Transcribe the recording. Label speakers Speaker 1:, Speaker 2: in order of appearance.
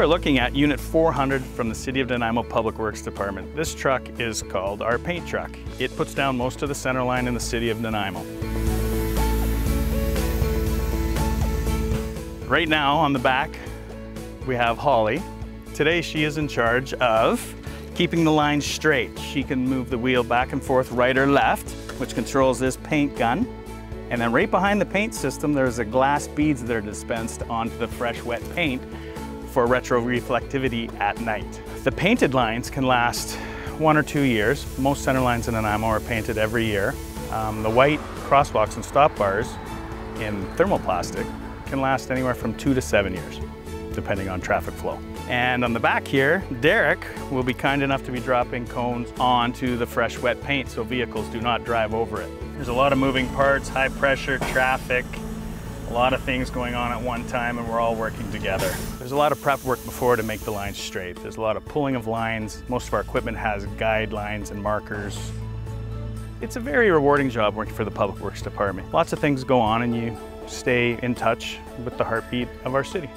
Speaker 1: are looking at Unit 400 from the City of Nanaimo Public Works Department. This truck is called our paint truck. It puts down most of the center line in the City of Nanaimo. Right now on the back, we have Holly. Today she is in charge of keeping the line straight. She can move the wheel back and forth right or left, which controls this paint gun. And then right behind the paint system, there's a glass beads that are dispensed onto the fresh wet paint for retro reflectivity at night. The painted lines can last one or two years. Most center lines in Nanaimo are painted every year. Um, the white crosswalks and stop bars in thermoplastic can last anywhere from two to seven years, depending on traffic flow. And on the back here, Derek will be kind enough to be dropping cones onto the fresh wet paint so vehicles do not drive over it. There's a lot of moving parts, high pressure, traffic, a lot of things going on at one time and we're all working together. There's a lot of prep work before to make the lines straight. There's a lot of pulling of lines. Most of our equipment has guidelines and markers. It's a very rewarding job working for the Public Works Department. Lots of things go on and you stay in touch with the heartbeat of our city.